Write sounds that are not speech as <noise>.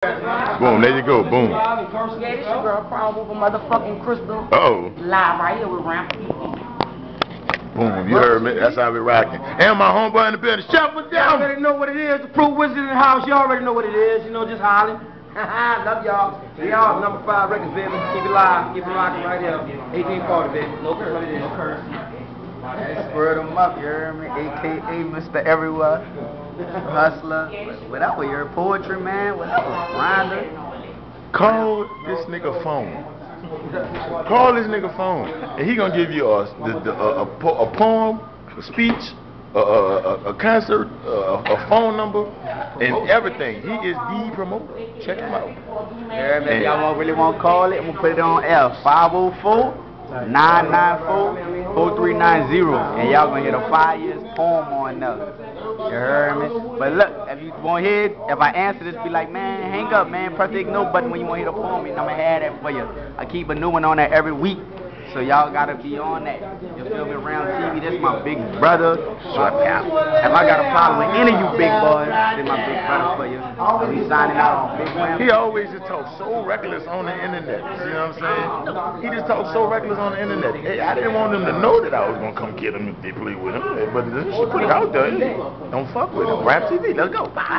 Boom, there you go, boom. Yeah, this your girl, motherfucking crystal. Uh-oh. Live right here with Ramp. Boom, you heard me. That's how we rocking. And my homeboy in the building, shut it Y'all already know what it is. The Fruit Wizard in the house. You already know what it is. You know, just hollering. <laughs> Love y'all. We all number five records, baby. Keep it live. Keep it rocking right here. 1840, baby. No curse. No curse. Word him up, you hear me? AKA Mr. Everywhere, Hustler, Without I your poetry man, without a grinder. Call this nigga phone. Call this nigga phone, and he gonna give you a the, the, a, a, a, poem, a speech, a, a, a concert, a, phone number, and everything. He is the promoter. Check him out. Yeah, man, y'all really want to call it? I'm gonna put it on F. 504. 994-4390. And y'all gonna get a five years poem or another. You heard me? But look, if you want to hear it, if I answer this, be like, man, hang up, man. Press the ignore button when you want to hear the poem, and I'm going to have that for you. I keep a new one on there every week. So y'all gotta be on that. You feel me? Around TV, that's my big brother. My pal. If I got a problem with any of you big boys, then my big brother for you. I'll be signing out on Big Ramp. He always just talks so reckless on the internet. You know what I'm saying? He just talks so reckless on the internet. Hey, I didn't want them to know that I was gonna come get him if they play with him, but shit put it out there. Don't fuck with him. Ramp TV, let's go. Bye.